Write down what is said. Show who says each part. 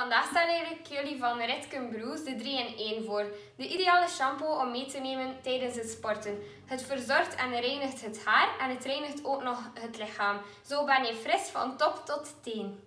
Speaker 1: Vandaag staan ik jullie van Redken Broes de 3-in-1 voor. De ideale shampoo om mee te nemen tijdens het sporten. Het verzorgt en reinigt het haar en het reinigt ook nog het lichaam. Zo ben je fris van top tot teen.